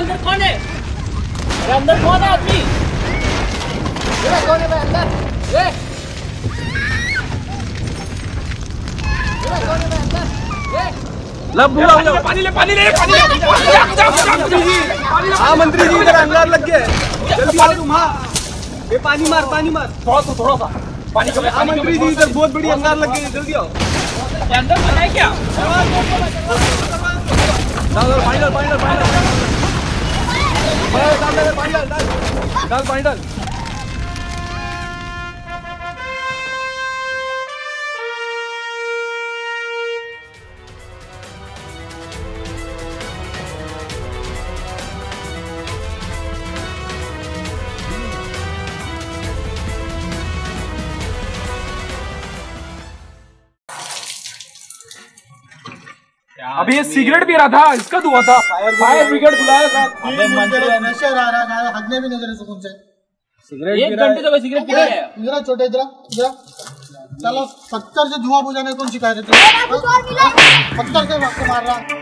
अंदर कौन है? अरे अंदर कौन है आदमी? कौन है भाई अंदर ये कौन है भाई अंदर। ये लब बुला हो जाओ। पानी ले पानी ले पानी ले। मंत्री जी हाँ मंत्री जी इधर अंगार लग गया जल्दी आओ तुम। हाँ। ये पानी मार पानी मार। थोड़ा सा थोड़ा सा। पानी कम हाँ मंत्री जी इधर बहुत बड़ी अंगार लग गई जल्दी आओ। अंदर है क्या? डाल डाल पानी डाल डाल पानी डाल डाल। डाल पानी डाल। अभी ये सिगरेट भी रहा था इसका धुआँ था। फायर ब्रिगेड बुलाया था। नशे रहा रहा हगने भी नहीं दे रहे सुकून से। एक घंटे से सिगरेट पी रहा है। इधर छोटे इधर इधर चलो पत्थर से धुआँ बुझाने कौन सिखा रहे थे पत्थर से मार रहा